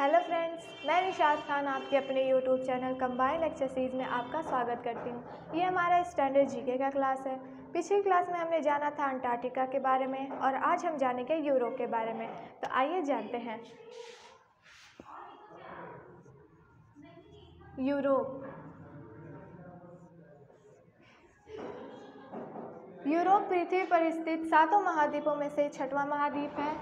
Hello friends मैं निशाद खान आपके अपने यूट्यूब चैनल कंबाइन एक्सरसाइज में आपका स्वागत करती हूँ। ये हमारा स्टैंडर्ड जीके का क्लास है। पिछली क्लास में हमने जाना था अंटार्कटिका के बारे में और आज हम जानेंगे यूरोप के बारे में। तो आइए जानते हैं। यूरोप यूरोप पृथ्वी पर स्थित सातों महाद्वीपों में से छठवां महाद्वीप है।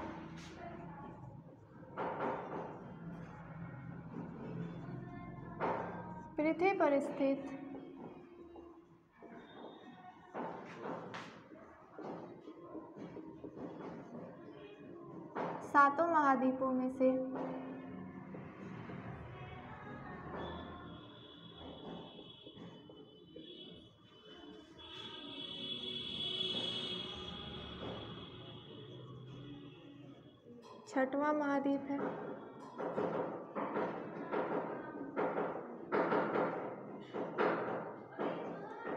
पृथ्वी पर स्थित। सातों महाद्वीपों में से छठवां महाद्वीप है।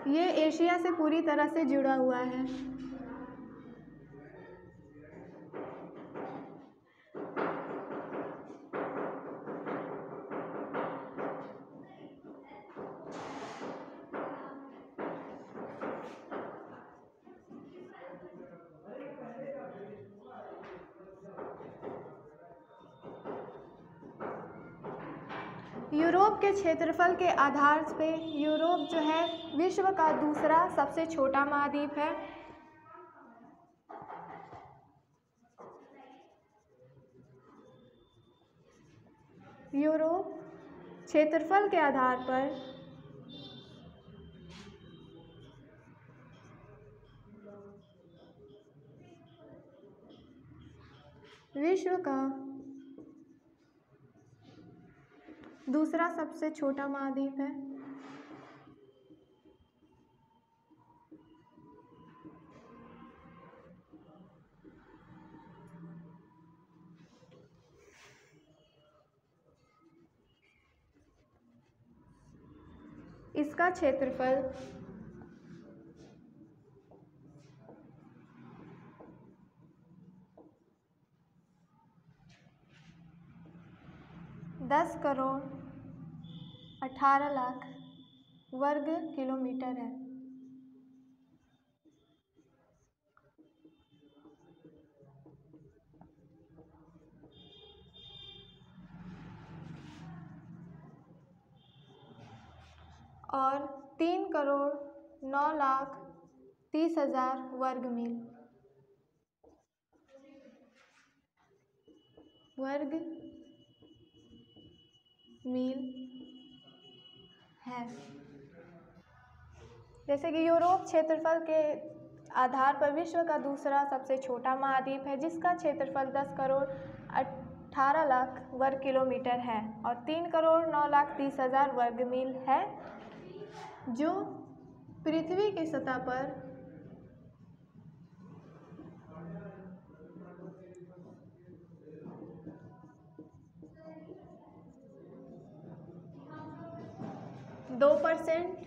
ये एशिया से पूरी तरह से जुड़ा हुआ है। यूरोप के क्षेत्रफल के आधार पे यूरोप जो है विश्व का दूसरा सबसे छोटा महाद्वीप है। यूरोप क्षेत्रफल के आधार पर विश्व का दूसरा सबसे छोटा महाद्वीप है। इसका क्षेत्रफल दस करोड़ अठारह लाख वर्ग किलोमीटर है। और तीन करोड़ नौ लाख तीस हज़ार वर्ग मील। वर्ग मील है। जैसे कि यूरोप क्षेत्रफल के आधार पर विश्व का दूसरा सबसे छोटा महाद्वीप है, जिसका क्षेत्रफल 10 करोड़ अठारह लाख वर्ग किलोमीटर है और तीन करोड़ नौ लाख तीस हज़ार वर्ग मील है। जो पृथ्वी की सतह पर दो परसेंट।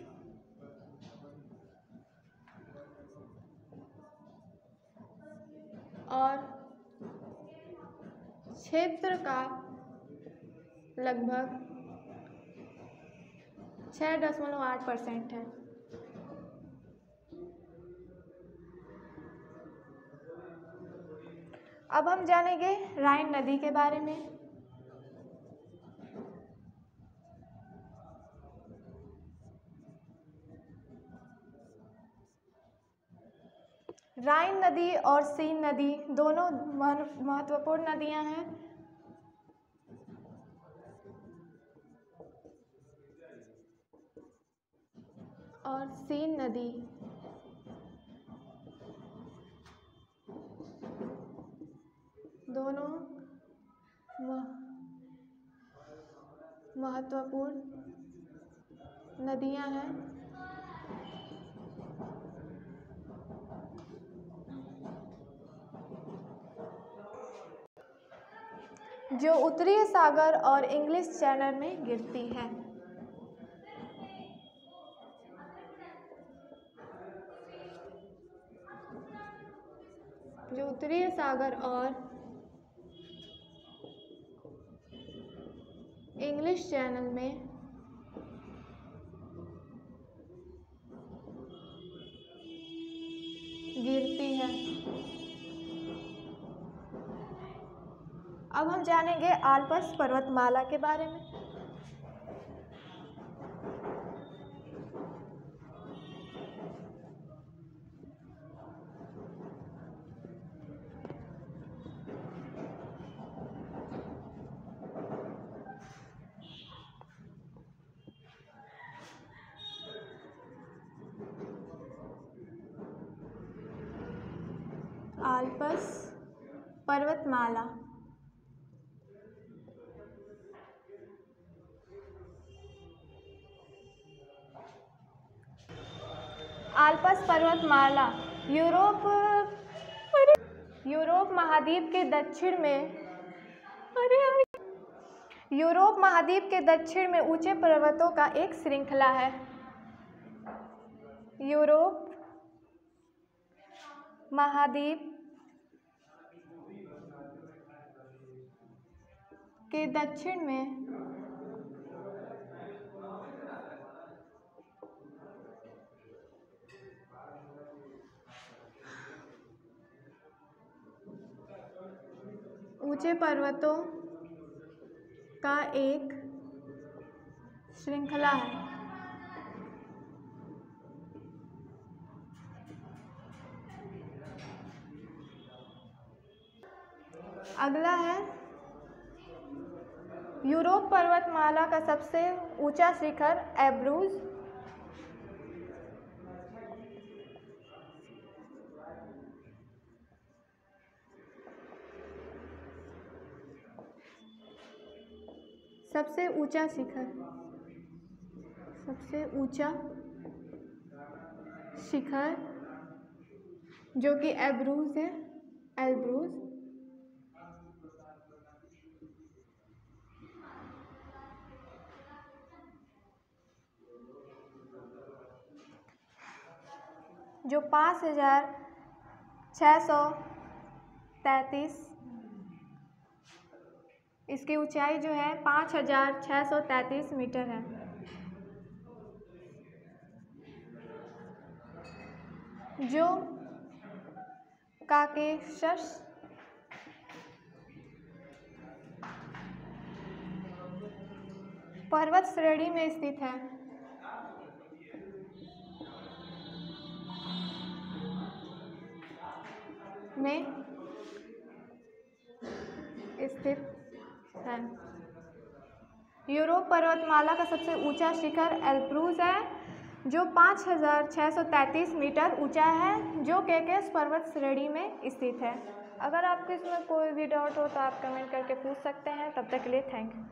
और क्षेत्र का लगभग छः दशमलव आठ परसेंट है। अब हम जानेंगे राइन नदी के बारे में। राइन नदी और सीन नदी, दोनों महत्वपूर्ण नदियाँ हैं। और सीन नदी। दोनों महत्वपूर्ण नदियाँ हैं। जो उत्तरी सागर और इंग्लिश चैनल में गिरती है। जो उत्तरी सागर और इंग्लिश चैनल में अब हम जानेंगे आल्पस पर्वतमाला के बारे में। आल्पस पर्वतमाला। आल्पस पर्वतमाला, यूरोप यूरोप महाद्वीप के दक्षिण में यूरोप महाद्वीप के दक्षिण में ऊँचे पर्वतों का एक श्रृंखला है। यूरोप महाद्वीप के दक्षिण में ऊँचे पर्वतों का एक श्रृंखला है। अगला है, यूरोप पर्वतमाला का सबसे ऊँचा शिखर एब्रूज। सबसे ऊँचा शिखर। सबसे ऊँचा शिखर, जो कि एब्रूज है, एल्ब्रूज। जो पाँच हज़ार छः सौ तैंतीस इसकी ऊंचाई जो है पाँच हज़ार छः सौ तैंतीस मीटर है। जो काकेशस पर्वत श्रेणी में स्थित है। में है। यूरोप पर्वतमाला का सबसे ऊँचा शिखर एल्प्रूज है जो 5,633 मीटर ऊँचा है जो केकेस पर्वत श्रेणी में स्थित है। अगर आपको इसमें कोई भी डाउट हो तो आप कमेंट करके पूछ सकते हैं। तब तक के लिए थैंक यू